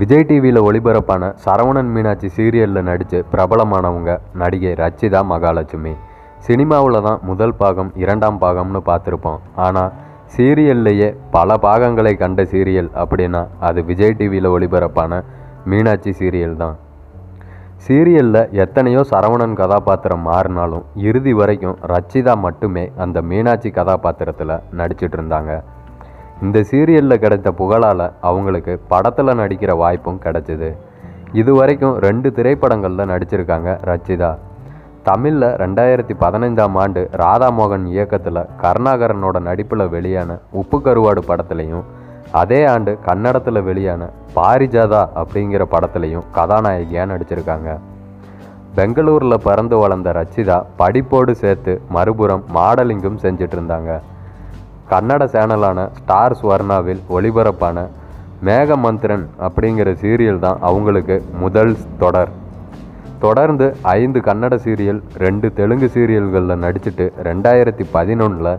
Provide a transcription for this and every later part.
விஜய் டிவியில் ஒளிபரப்பான சரவணன் மீனாட்சி சீரியலில் நடித்து பிரபலமானவங்க நடிகை ரச்சிதா மகாலட்சுமி. சினிமாவில் தான் முதல் பாகம் இரண்டாம் பாகம்னு பார்த்துருப்போம். ஆனால் சீரியல்லையே பல பாகங்களை கண்ட சீரியல் அப்படின்னா அது விஜய் டிவியில் ஒளிபரப்பான மீனாட்சி சீரியல் தான். சீரியலில் எத்தனையோ சரவணன் கதாபாத்திரம் மாறினாலும் இறுதி வரைக்கும் ரச்சிதா மட்டுமே அந்த மீனாட்சி கதாபாத்திரத்தில் நடிச்சிட்டு இருந்தாங்க. இந்த சீரியலில் கிடைத்த புகழால் அவங்களுக்கு படத்தில் நடிக்கிற வாய்ப்பும் கிடைச்சிது. இது வரைக்கும் ரெண்டு திரைப்படங்களில் நடிச்சிருக்காங்க ரச்சிதா. தமிழில் ரெண்டாயிரத்தி பதினஞ்சாம் ஆண்டு ராதாமோகன் இயக்கத்தில் கருணாகரனோட நடிப்பில் வெளியான உப்பு கருவாடு படத்துலையும் அதே ஆண்டு கன்னடத்தில் வெளியான பாரிஜாதா அப்படிங்கிற படத்துலையும் கதாநாயகியாக நடிச்சிருக்காங்க. பெங்களூரில் பிறந்து வளர்ந்த ரச்சிதா படிப்போடு சேர்த்து மறுபுறம் மாடலிங்கும் செஞ்சிட்டு இருந்தாங்க. கன்னட சேனலான ஸ்டார் ஸ்வர்ணாவில் ஒளிபரப்பான மேகமந்திரன் அப்படிங்கிற சீரியல் தான் அவங்களுக்கு முதல் தொடர். தொடர்ந்து ஐந்து கன்னட சீரியல் ரெண்டு தெலுங்கு சீரியல்களில் நடிச்சிட்டு ரெண்டாயிரத்தி பதினொன்றில்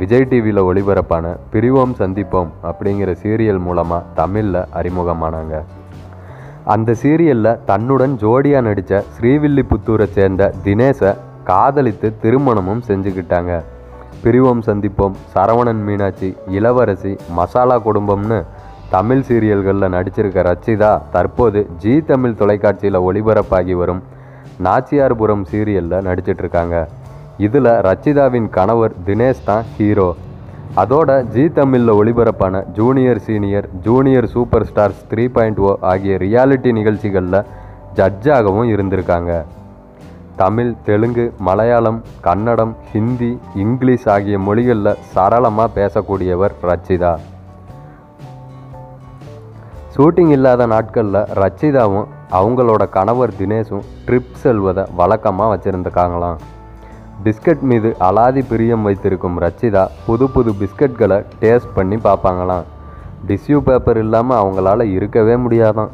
விஜய் டிவியில் ஒளிபரப்பான பிரிவோம் சந்திப்போம் அப்படிங்கிற சீரியல் மூலமாக தமிழில் அறிமுகமானாங்க. அந்த சீரியலில் தன்னுடன் ஜோடியாக நடித்த ஸ்ரீவில்லிபுத்தூரை சேர்ந்த தினேஷை காதலித்து திருமணமும் செஞ்சுக்கிட்டாங்க. பிரிவோம் சந்திப்போம். சரவணன் மீனாட்சி இளவரசி மசாலா குடும்பம்னு தமிழ் சீரியல்களில் நடிச்சிருக்க ரச்சிதா தற்போது ஜி தமிழ் தொலைக்காட்சியில் ஒளிபரப்பாகி வரும் நாச்சியார்புரம் சீரியலில் நடிச்சிட்ருக்காங்க. இதில் ரச்சிதாவின் கணவர் தினேஷ் தான் ஹீரோ. அதோட ஜி தமிழில் ஒளிபரப்பான junior senior junior super stars three point o ஆகிய ரியாலிட்டி நிகழ்ச்சிகளில் ஜட்ஜாகவும் இருந்திருக்காங்க. தமிழ் தெலுங்கு மலையாளம் கன்னடம் ஹிந்தி இங்கிலீஷ் ஆகிய மொழிகளில் சரளமாக பேசக்கூடியவர் ரச்சிதா. ஷூட்டிங் இல்லாத நாட்களில் ரச்சிதாவும் அவங்களோட கணவர் தினேஷும் ட்ரிப் செல்வதை வழக்கமாக வச்சுருந்துருக்காங்களாம் பிஸ்கட் மீது அலாதி பிரியம் வைத்திருக்கும் ரச்சிதா புது புது பிஸ்கட்களை டேஸ்ட் பண்ணி பார்ப்பாங்களாம். டிஷ்யூ பேப்பர் இல்லாமல் அவங்களால இருக்கவே முடியாதாம்